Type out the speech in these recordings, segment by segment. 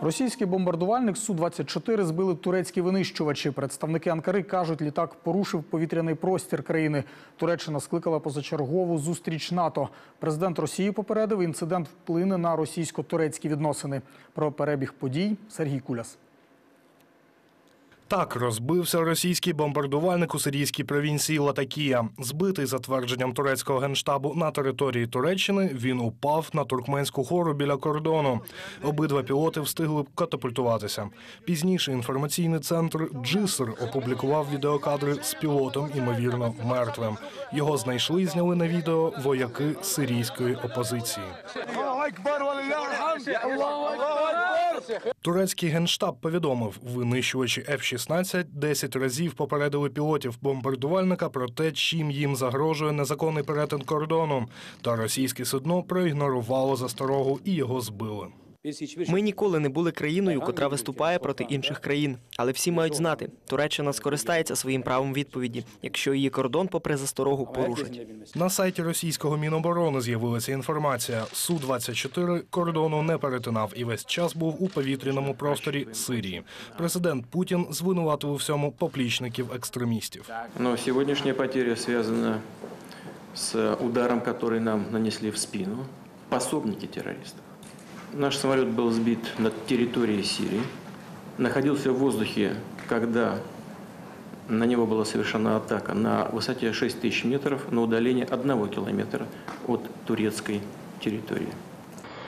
Російський бомбардувальник Су-24 збили турецькі винищувачі. Представники Анкари кажуть, літак порушив повітряний простір країни. Туреччина скликала позачергову зустріч НАТО. Президент Росії попередив, інцидент вплине на російсько-турецькі відносини. Про перебіг подій Сергій Куляс. Так розбився російський бомбардувальник у сирійській провінції Латакія. Збитий за твердженням турецького генштабу на території Туреччини, він упав на туркменську гору біля кордону. Обидва пілоти встигли катапультуватися. Пізніше інформаційний центр Джиср опублікував відеокадри з пілотом, імовірно, мертвим. Його знайшли і зняли на відео вояки сирійської опозиції. Турецький генштаб повідомив, винищувачі F-16 10 разів попередили пілотів бомбардувальника про те, чим їм загрожує незаконний перетин кордону. Та російське судно проігнорувало засторогу і його збили. Ми ніколи не були країною, котра виступає проти інших країн. Але всі мають знати, Туреччина скористається своїм правом відповіді, якщо її кордон, попри засторогу, порушить. На сайті російського міноборони з'явилася інформація. Су-24 кордону не перетинав і весь час був у повітряному просторі Сирії. Президент Путін звинуватив у всьому поплічників екстремістів. Но сегодняшняя потеря связана с ударом, который нам нанесли в спину пособники террористов. Наш самолет был сбит над территорией Сирии, находился в воздухе, когда на него была совершена атака на высоте 6 тысяч метров на удалении 1 километра от турецкой территории.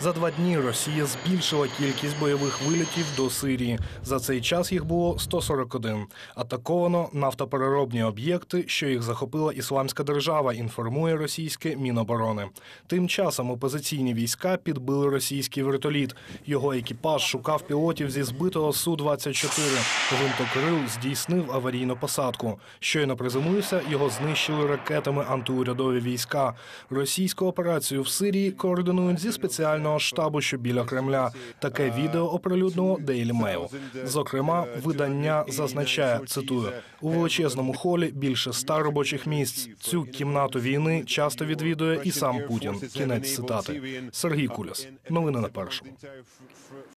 За два дні Росія збільшила кількість бойових вилітів до Сирії. За цей час їх було 141. Атаковано нафтопереробні об'єкти, що їх захопила Ісламська держава, інформує російське Міноборони. Тим часом опозиційні війська підбили російський вертоліт. Його екіпаж шукав пілотів зі збитого Су-24. Гвинтокрил здійснив аварійну посадку. Щойно приземлився, його знищили ракетами антиурядові війська. Російську операцію в Сирії координують зі спеціального штабу, що біля Кремля. Таке відео оприлюднило Daily Mail. Зокрема, видання зазначає, цитую, у величезному холі більше ста робочих місць. Цю кімнату війни часто відвідує і сам Путін. Кінець цитати. Сергій Куляс. Новини на першому.